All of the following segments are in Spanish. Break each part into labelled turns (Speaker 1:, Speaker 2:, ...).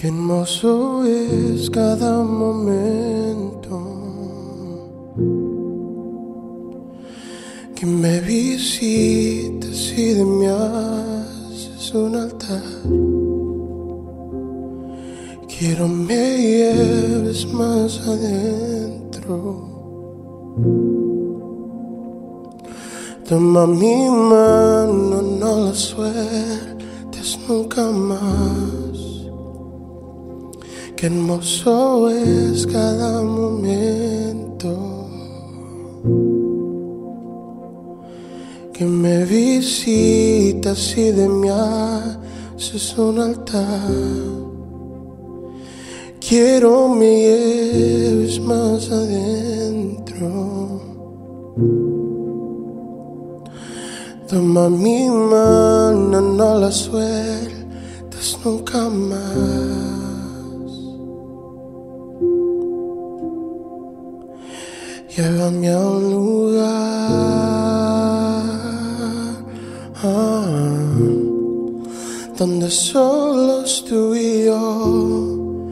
Speaker 1: Qué hermoso es cada momento que me visitas y de mí haces un altar. Quiero me lleves más adentro. Toma mi mano, no la sueltes nunca más. Qué hermoso es cada momento que me visitas y de mí haces un altar. Quiero me lleves más adentro. Toma mi mano, no la sueltas nunca más. Llévame a un lugar ah, donde solos tú y yo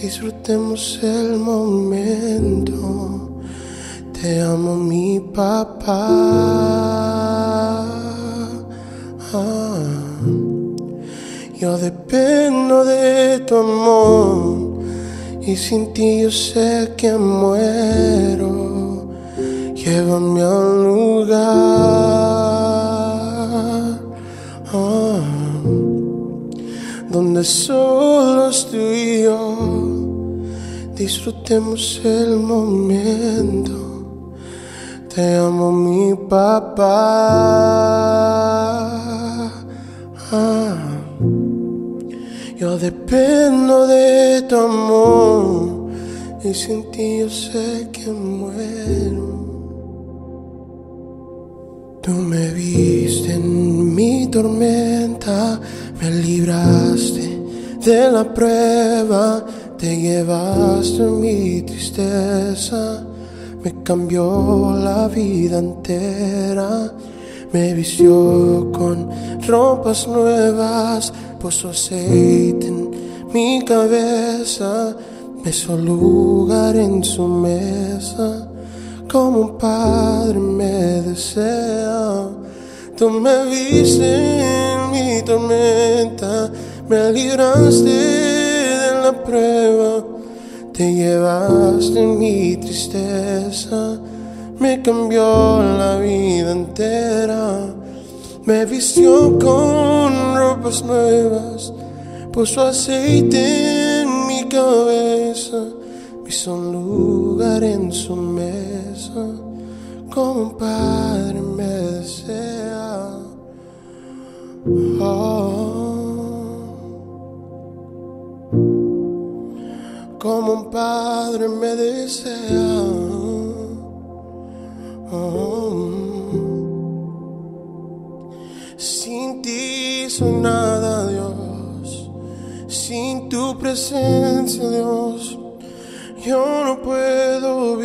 Speaker 1: disfrutemos el momento. Te amo, mi papá. Ah, yo dependo de tu amor y sin ti yo sé que muero. Llévame a un lugar ah, donde solos tú y yo disfrutemos el momento. Te amo, mi papá. Ah, yo dependo de tu amor y sin ti yo sé que muero. Tú me viste en mi tormenta, me libraste de la prueba, te llevaste mi tristeza, me cambió la vida entera, me vistió con ropas nuevas, puso aceite en mi cabeza, me hizo lugar en su mesa como un padre me desea. Tú me viste en mi tormenta, me libraste de la prueba, te llevaste mi tristeza, me cambió la vida entera, me vistió con ropas nuevas, puso aceite en mi cabeza hizo un lugar en su mesa como un padre me desea. Como un padre me desea. Oh, sin ti soy nada, Dios. Sin tu presencia, Dios yo no puedo.